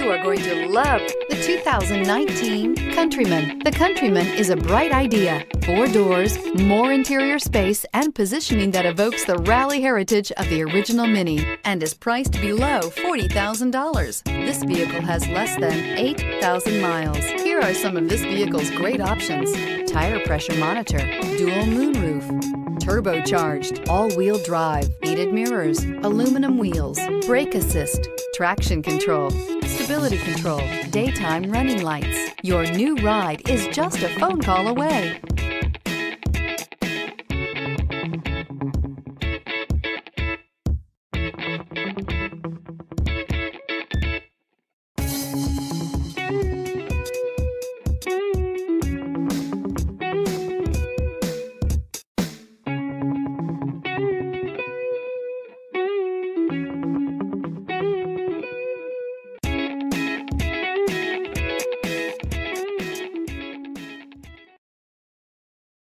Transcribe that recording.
You are going to love the 2019 Countryman. The Countryman is a bright idea. Four doors, more interior space, and positioning that evokes the rally heritage of the original Mini and is priced below $40,000. This vehicle has less than 8,000 miles. Here are some of this vehicle's great options. Tire pressure monitor, dual moonroof, turbocharged, all-wheel drive, heated mirrors, aluminum wheels, brake assist, traction control, stability control, daytime running lights. Your new ride is just a phone call away.